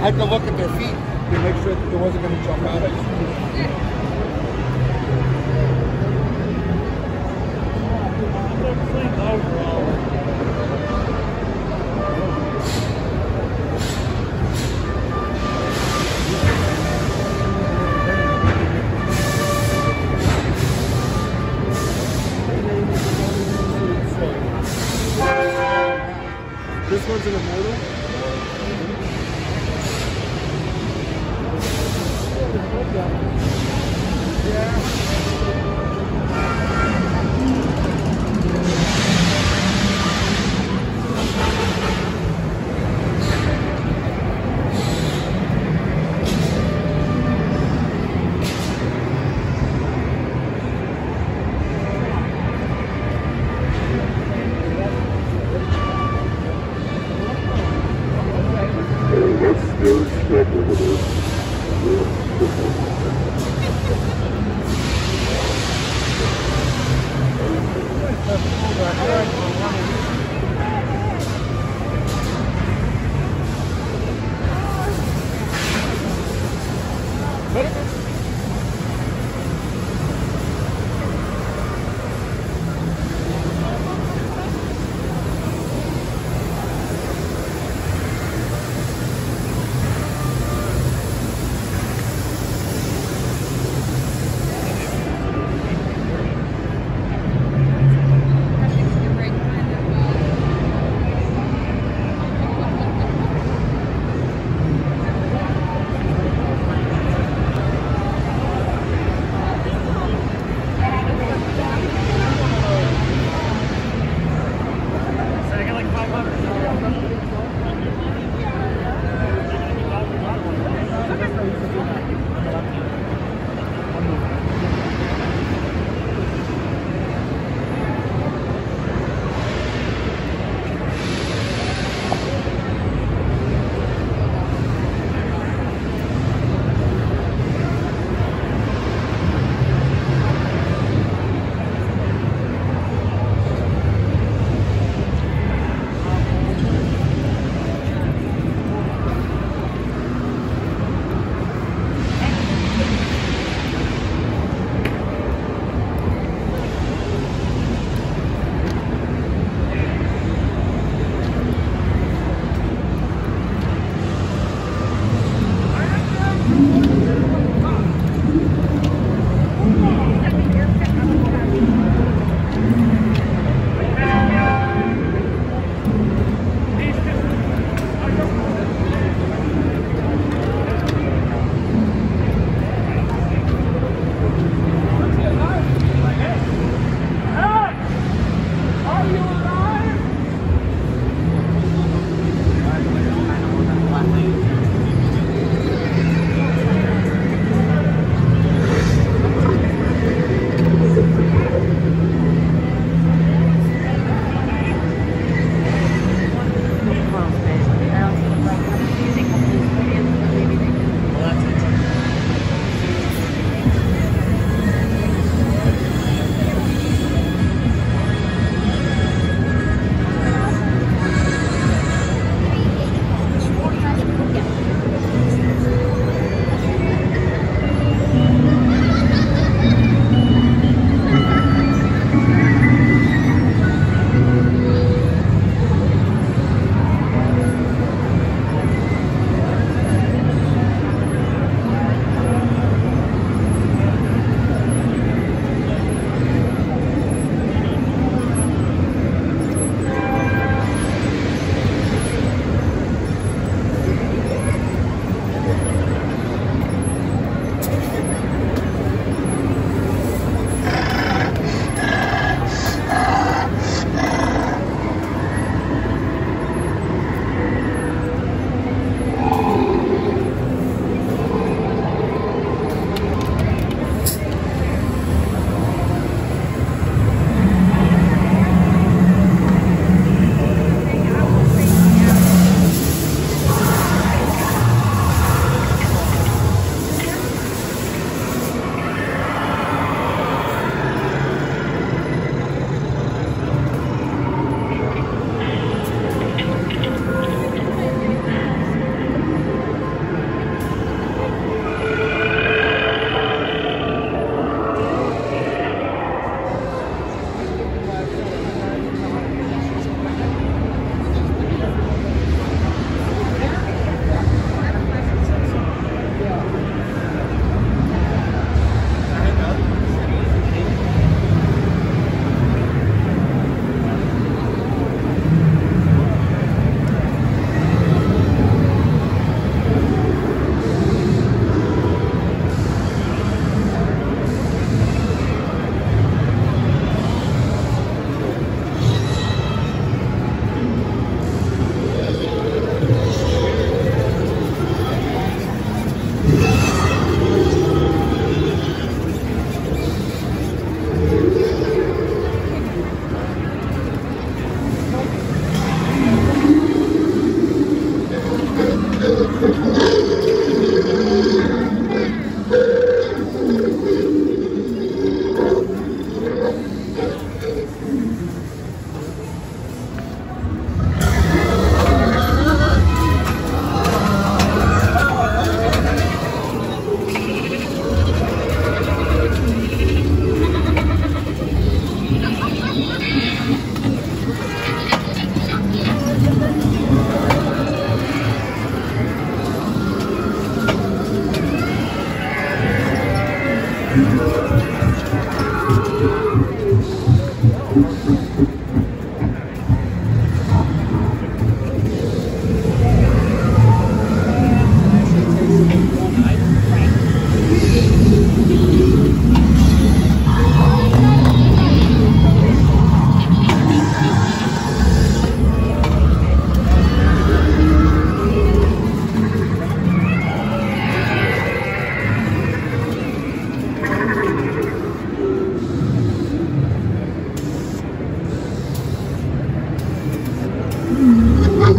I had to look at their feet to make sure that there wasn't going to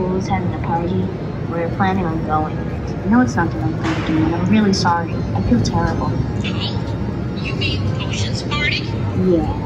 rules having a party. We're planning on going. I know it's not the right thing to do, and I'm really sorry. I feel terrible. You mean Ocean's party? Yeah.